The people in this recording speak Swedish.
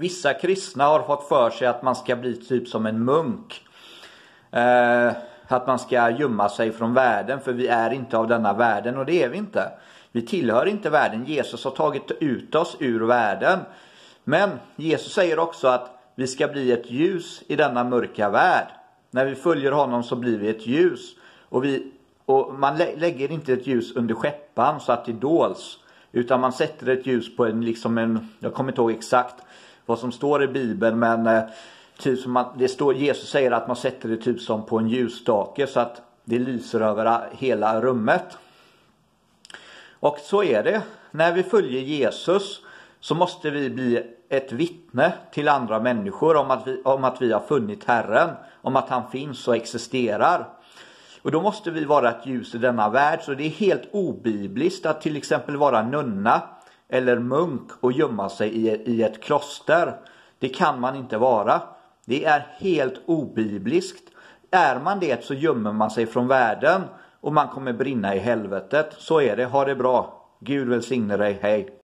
vissa kristna har fått för sig att man ska bli typ som en munk. Eh, att man ska gömma sig från världen för vi är inte av denna världen och det är vi inte. Vi tillhör inte världen. Jesus har tagit ut oss ur världen. Men Jesus säger också att vi ska bli ett ljus i denna mörka värld. När vi följer honom så blir vi ett ljus. Och, vi, och man lä lägger inte ett ljus under skeppan så att det dols. Utan man sätter ett ljus på en, liksom en, jag kommer inte ihåg exakt vad som står i bibeln men eh, typ som man, det står, Jesus säger att man sätter det typ som på en ljusstake så att det lyser över hela rummet. Och så är det. När vi följer Jesus så måste vi bli ett vittne till andra människor om att, vi, om att vi har funnit Herren, om att han finns och existerar. Och då måste vi vara ett ljus i denna värld, så det är helt obibliskt att till exempel vara nunna eller munk och gömma sig i, ett kloster. Det kan man inte vara. Det är helt obibliskt. Är man det så gömmer man sig från världen och man kommer brinna i helvetet. Så är det. Ha det bra. Gud välsigne dig. Hej.